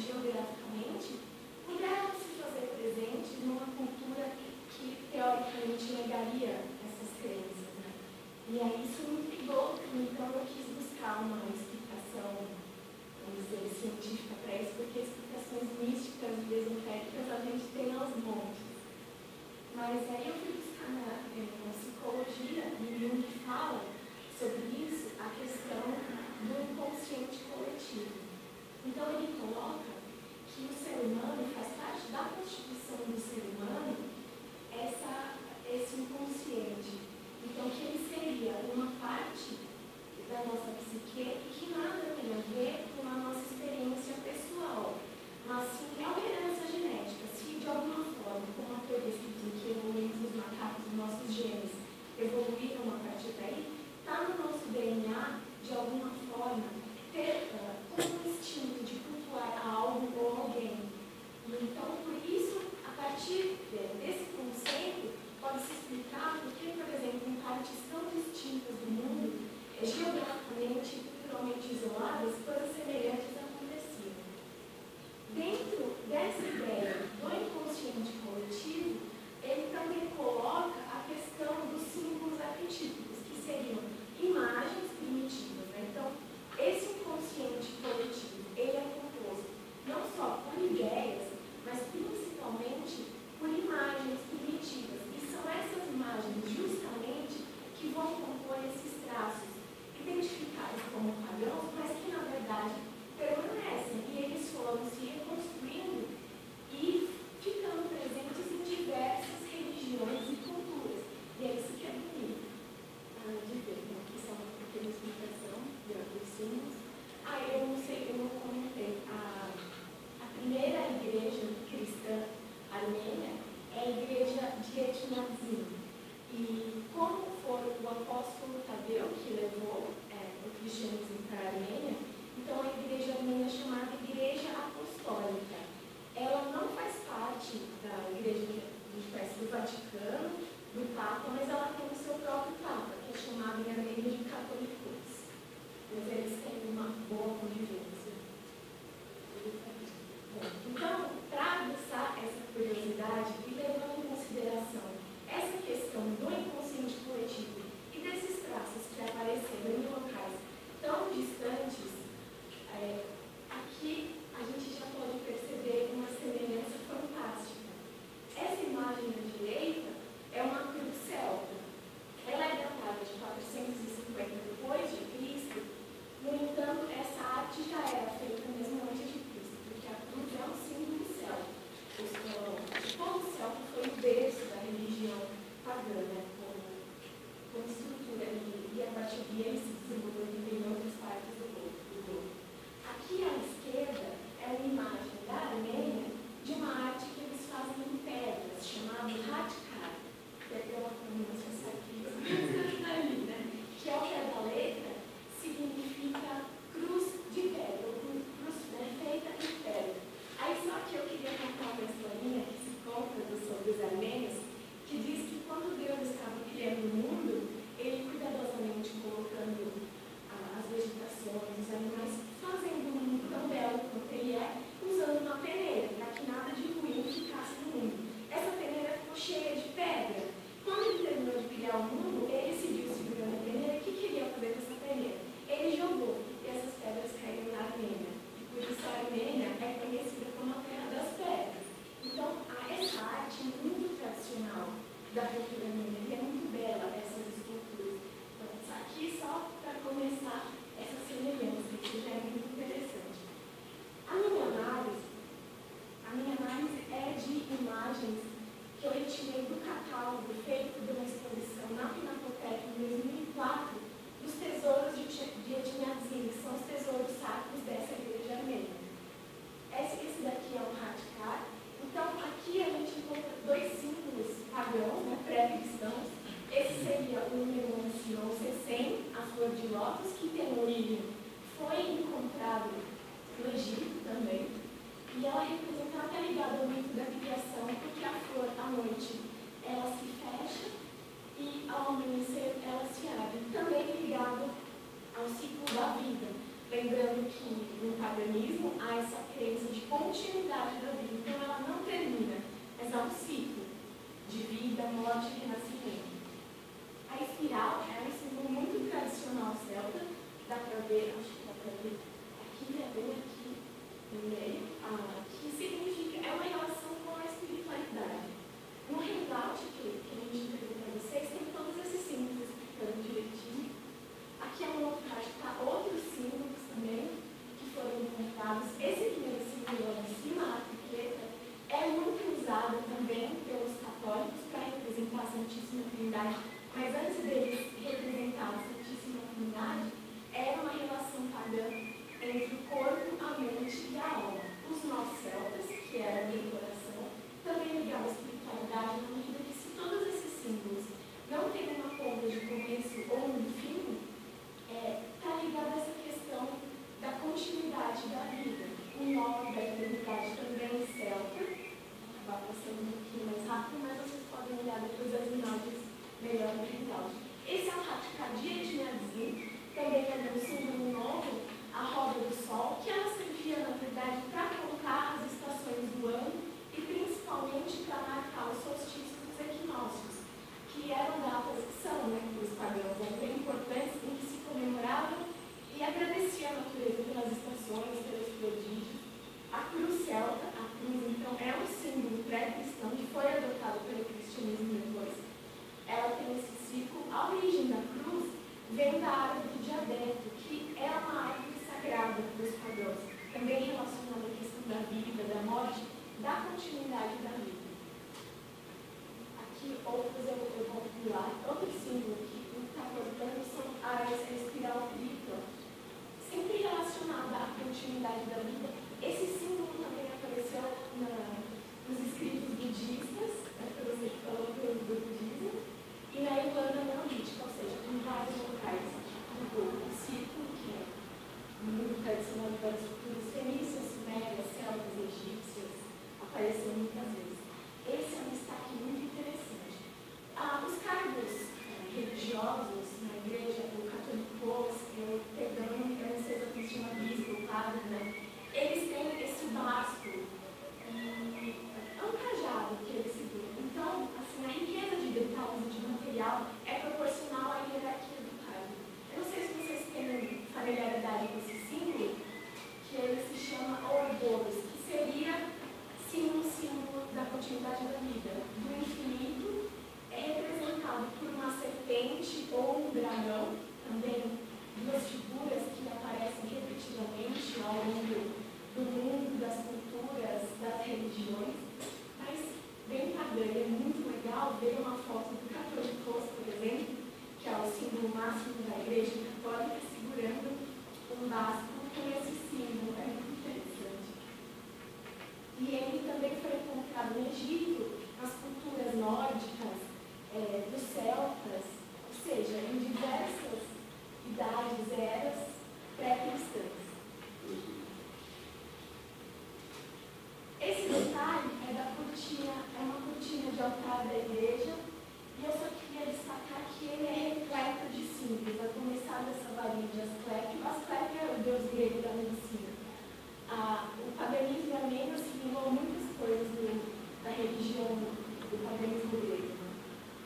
geograficamente, pudesse fazer presente numa cultura que teoricamente negaria essas crenças. Né? E aí isso me pegou, então eu quis buscar uma explicação, vamos dizer, científica para isso, porque explicações místicas e esotéricas a gente tem aos montes. Mas aí eu fui buscar na, eh, na psicologia, um livro que fala de algum cristianismo para Armênia, então a igreja armênia é chamada Igreja Apostólica. Ela não faz parte da igreja do Vaticano, do Papa, mas ela tem o seu próprio Papa, que é chamado em Armênia de Catolicos. Mas eles têm uma boa convivência. popular ciclo da vida. Lembrando que no paganismo há essa crença de continuidade da vida, então ela não termina, mas há um ciclo de vida, morte e renascimento. Nós celtas, que era a decoração, também ligado à espiritualidade, na medida que se todos esses símbolos não têm uma ponta de começo ou um fim, está é, tá ligado a essa questão da continuidade da vida. O nó da eternidade também celta, vai passando um pouquinho mais rápido, mas vocês podem olhar depois as imagens melhor no final. Esse é o Hatkadia de Nazim, também é um símbolo novo, a roda do sol, que ela servia, na verdade, para colocar as estações do ano e principalmente para marcar os solstícios dos equinócios, que eram datas que são, os pagãos, né, bem importantes, em que se comemorava e agradecia a natureza pelas estações, pelos prodígios. A cruz celta, a cruz, então, é um símbolo pré-cristão que foi adotado pelo cristianismo depois. Ela tem esse ciclo. A origem da cruz vem da árvore do diadeto, que é uma árvore sagrada dos pagãos, também relacionada à questão da vida, da morte, da continuidade da vida. Aqui, outros eu, eu vou pular. Outro símbolo que está cortando são as espiral tripla, sempre relacionada à continuidade da vida. Esse símbolo também apareceu na, nos escritos budistas, né, que você falou do budismo, e na Irlanda neolítica, ou seja, em vários locais do círculo, que é muito tradicional de várias culturas fenícias, sumérias, celtas, egípcias, apareceu muitas vezes. Esse é um destaque muito interessante. Ah, os cargos eh, religiosos na igreja, o católicos, o perdão, eu não sei se eu chama bispo, padre, né? Eles têm esse básico e é um cajado que eles seguram. Então, assim, a riqueza de detalhes de material é proporcional à hierarquia do cargo. Eu não sei se vocês têm familiaridade com esse símbolo, que ele se chama Ouroboros, que seria sim um símbolo da continuidade da vida. Do infinito é representado por uma serpente ou um dragão, também duas figuras que aparecem repetidamente ao longo do mundo, das culturas, das religiões. Mas bem pagã. é muito legal ver uma foto do católico, por exemplo, que é o símbolo máximo da igreja católica, segurando um básico com esse símbolo. É muito interessante. E ele também foi encontrado no Egito, nas culturas nórdicas, é, dos celtas, ou seja, em diversas idades, eras pré-cristãs. Esse detalhe é da cortina, é uma cortina de altar da igreja, e eu só queria destacar que ele é repleto de símbolos, a começar dessa varinha de Asclepio. Asclepio é o deus grego da medicina. Ah, o paganismo armênio assimilou muitas coisas do, da religião do paganismo grego.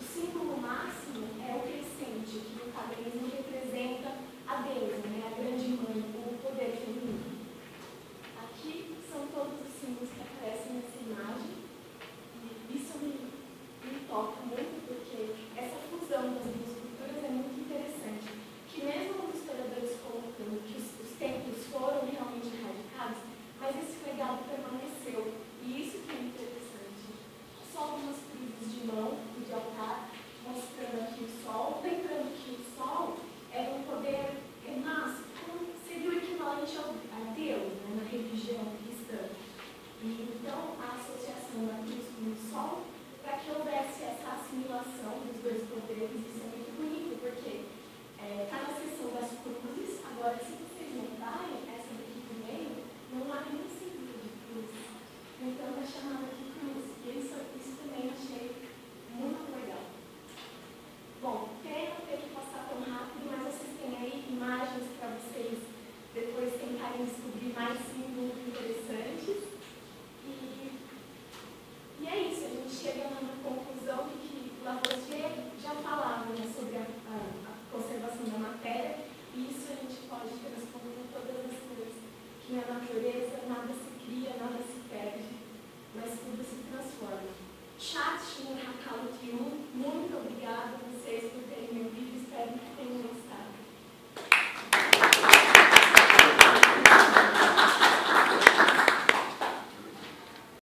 O símbolo máximo é o crescente, que no paganismo representa a deusa, né, a grande mãe,